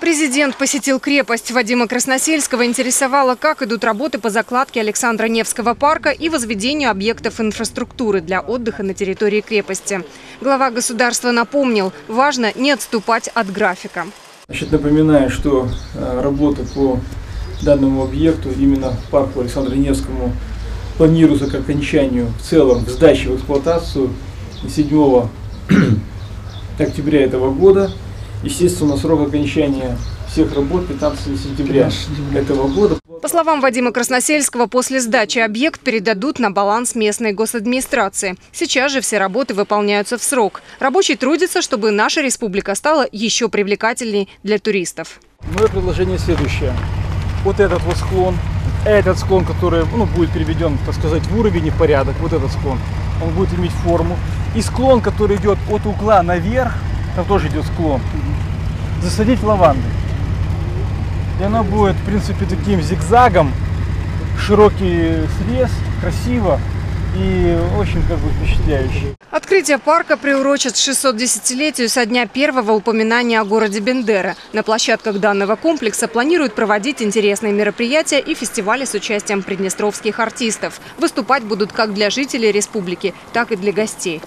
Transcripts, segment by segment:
Президент посетил крепость. Вадима Красносельского интересовало, как идут работы по закладке Александра Невского парка и возведению объектов инфраструктуры для отдыха на территории крепости. Глава государства напомнил, важно не отступать от графика. Значит, напоминаю, что э, работа по данному объекту, именно парку Александру Невскому, планируется к окончанию в целом в сдаче в эксплуатацию 7 октября этого года. Естественно, срок окончания всех работ 15 сентября этого года. По словам Вадима Красносельского, после сдачи объект передадут на баланс местной госадминистрации. Сейчас же все работы выполняются в срок. Рабочий трудится, чтобы наша республика стала еще привлекательней для туристов. Мое предложение следующее. Вот этот вот склон, этот склон, который ну, будет переведен, так сказать, в уровень и порядок, вот этот склон, он будет иметь форму. И склон, который идет от угла наверх, там тоже идет склон, засадить лаванды. И она будет, в принципе, таким зигзагом, широкий срез, красиво и очень как бы впечатляюще. Открытие парка приурочат 610-летию со дня первого упоминания о городе Бендера. На площадках данного комплекса планируют проводить интересные мероприятия и фестивали с участием приднестровских артистов. Выступать будут как для жителей республики, так и для гостей.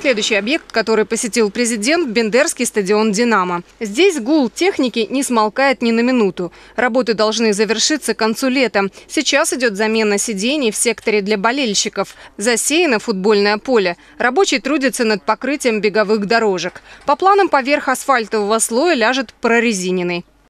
Следующий объект, который посетил президент – Бендерский стадион «Динамо». Здесь гул техники не смолкает ни на минуту. Работы должны завершиться к концу лета. Сейчас идет замена сидений в секторе для болельщиков. Засеяно футбольное поле. Рабочий трудится над покрытием беговых дорожек. По планам поверх асфальтового слоя ляжет прорезиненный.